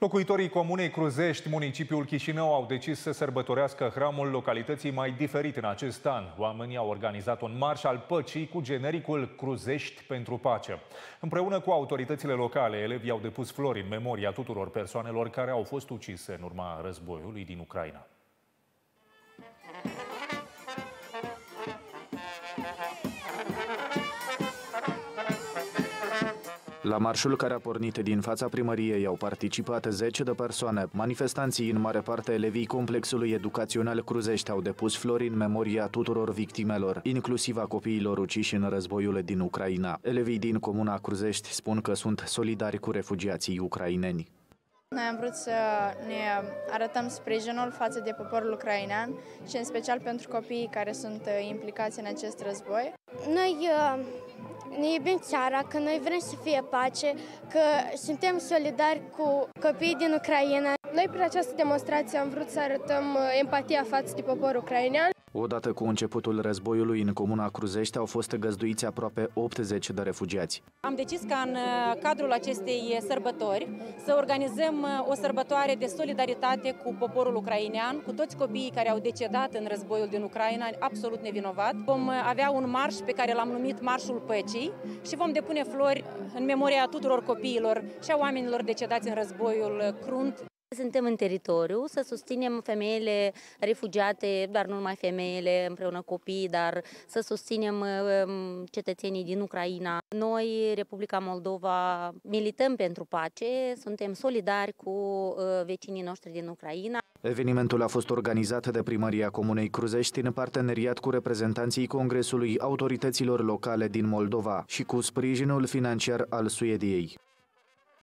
Locuitorii Comunei Cruzești, municipiul Chișinău, au decis să sărbătorească hramul localității mai diferit în acest an. Oamenii au organizat un marș al păcii cu genericul Cruzești pentru pace. Împreună cu autoritățile locale, elevii au depus flori în memoria tuturor persoanelor care au fost ucise în urma războiului din Ucraina. La marșul care a pornit din fața primăriei au participat 10 de persoane. Manifestanții, în mare parte elevii complexului educațional Cruzești, au depus flori în memoria tuturor victimelor, inclusiv a copiilor uciși în războiul din Ucraina. Elevii din comuna Cruzești spun că sunt solidari cu refugiații ucraineni. Noi am vrut să ne arătăm sprijinul față de poporul ucrainean și în special pentru copiii care sunt uh, implicați în acest război. Noi uh, ne iubim țara, că noi vrem să fie pace, că suntem solidari cu copiii din Ucraina. Noi prin această demonstrație am vrut să arătăm uh, empatia față de poporul ucrainean. Odată cu începutul războiului în comuna Cruzești au fost găzduiți aproape 80 de refugiați. Am decis ca în uh, cadrul acestei sărbători să organizăm uh, o sărbătoare de solidaritate cu poporul ucrainean, cu toți copiii care au decedat în războiul din Ucraina, absolut nevinovat. Vom avea un marș pe care l-am numit Marșul Păcii și vom depune flori în memoria tuturor copiilor și a oamenilor decedați în războiul crunt. Suntem în teritoriu să susținem femeile refugiate, dar nu numai femeile, împreună copii, dar să susținem um, cetățenii din Ucraina. Noi, Republica Moldova, milităm pentru pace, suntem solidari cu uh, vecinii noștri din Ucraina. Evenimentul a fost organizat de Primăria Comunei Cruzești în parteneriat cu reprezentanții Congresului Autorităților Locale din Moldova și cu sprijinul financiar al Suediei.